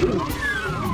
ああ!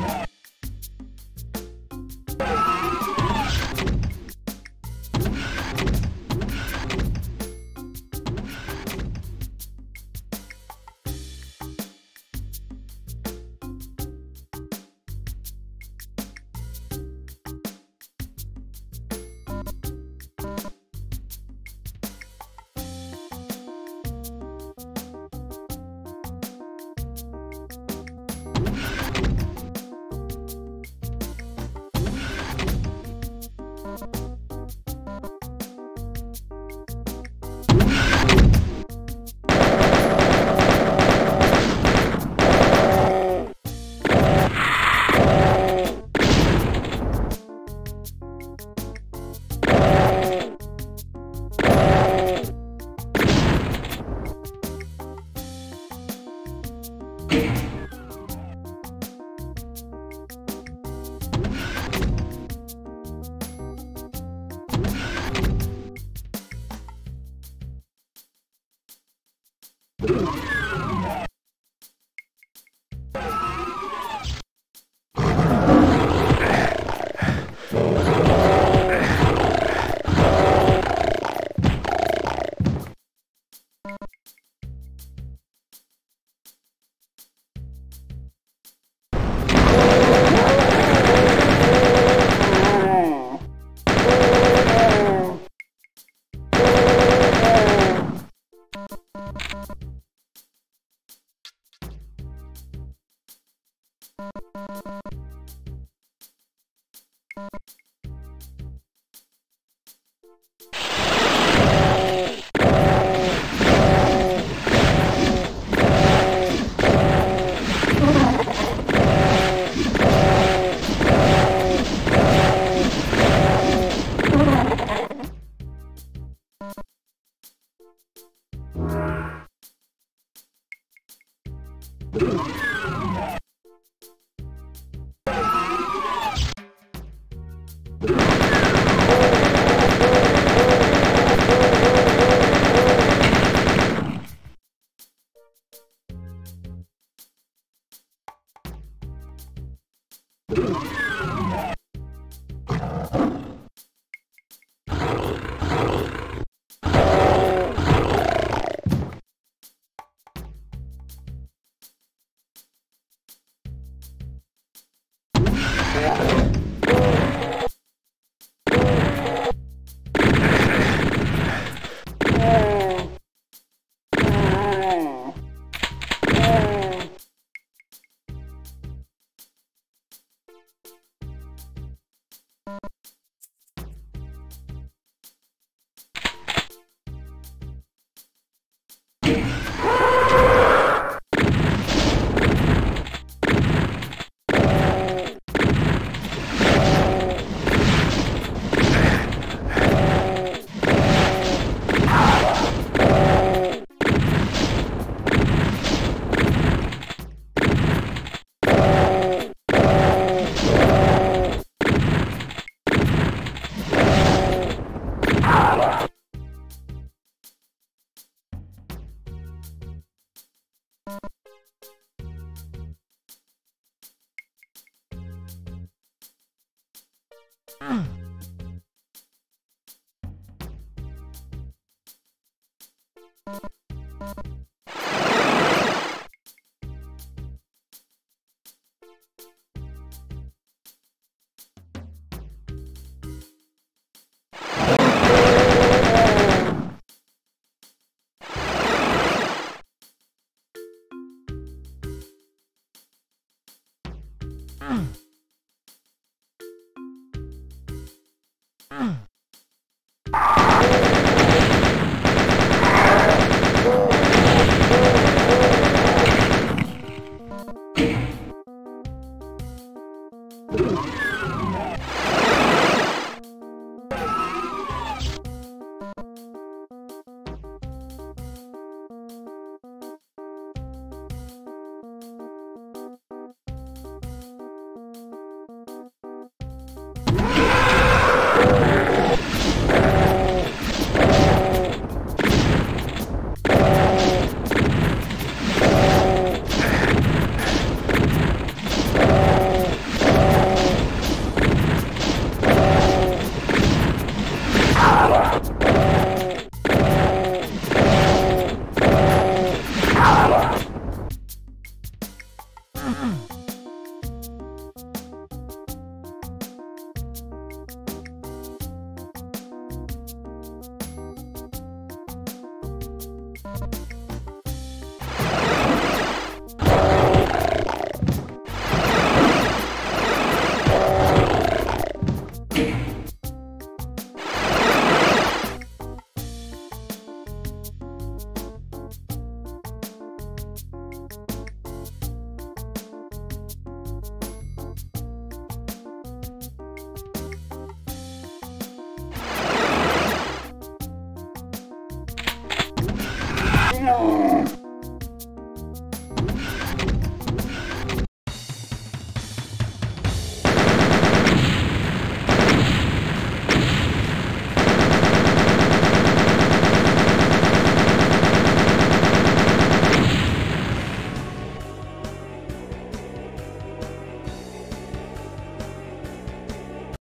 Thank you.